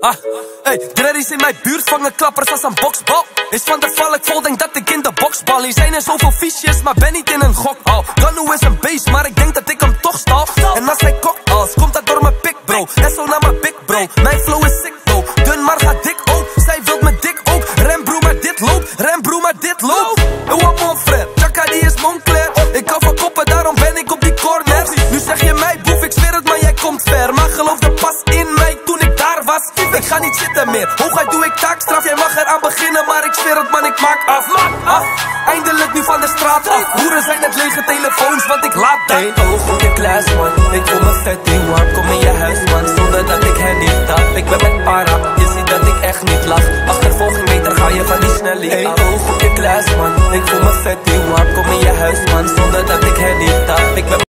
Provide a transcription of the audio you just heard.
Ah, hey, in mijn buurt vangen klappers als een boksbal. Is van de val, ik vol denk dat ik in de boksbal. Hier zijn er zoveel fiches, maar ben niet in een gokhal. Ganu is een beest, maar ik denk dat ik hem toch stal. En als hij als, komt dat door mijn pik, bro. En zo naar mijn big, bro. Mijn flow is sick, bro. Dun, maar gaat dik ook. Zij wilt me dik ook. Rem, broer, maar dit loopt. Rem, broer, maar dit loopt. Wat mon frère. Chaka, die is Moncler. Ik hou van daarom ben ik niet zitten meer. Hooguit doe ik taakstraf. Jij mag eraan beginnen, maar ik zweer het, man, ik maak af. Maak af. Eindelijk nu van de straat af. Hoeren zijn het lege telefoons, want ik laat dat. Hey, oog in je klas, man. Ik voel me vet in warm. Kom in je huis, man. Zonder dat ik hen niet tap. Ik ben met para. Je ziet dat ik echt niet lach. Achtervolging meter ga je van die snelheid. Hey, in je klas, man. Ik voel me